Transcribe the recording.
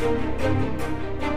Música